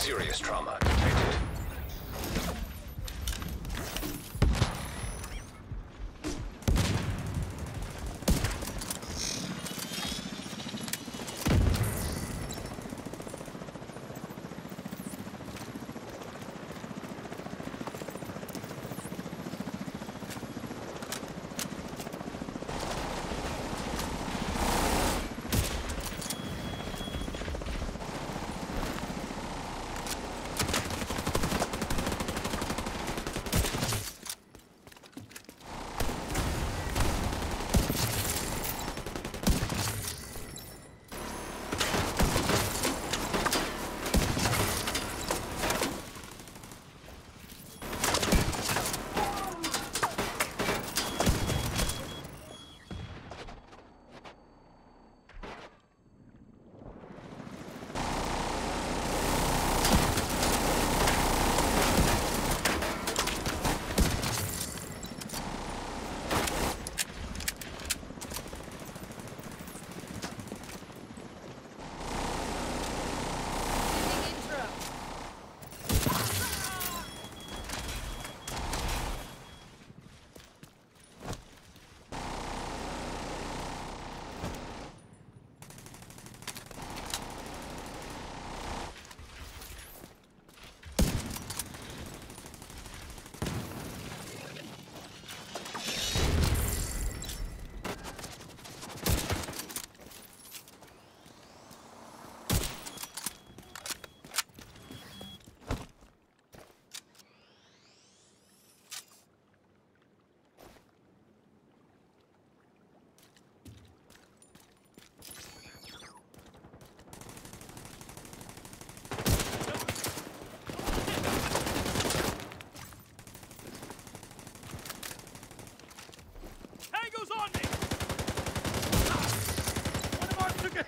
Serious trauma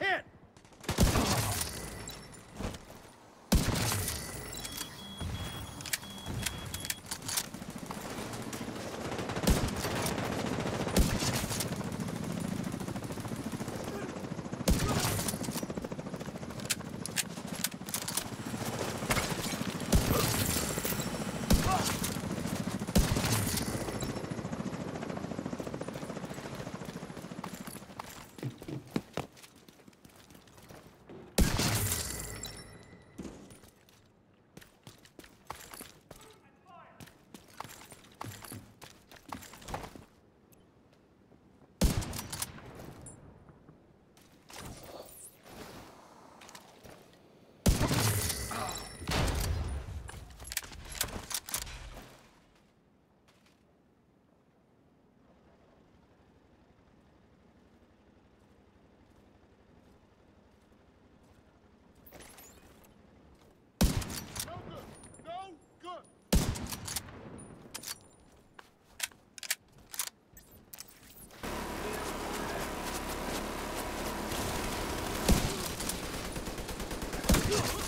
hit! Let's go.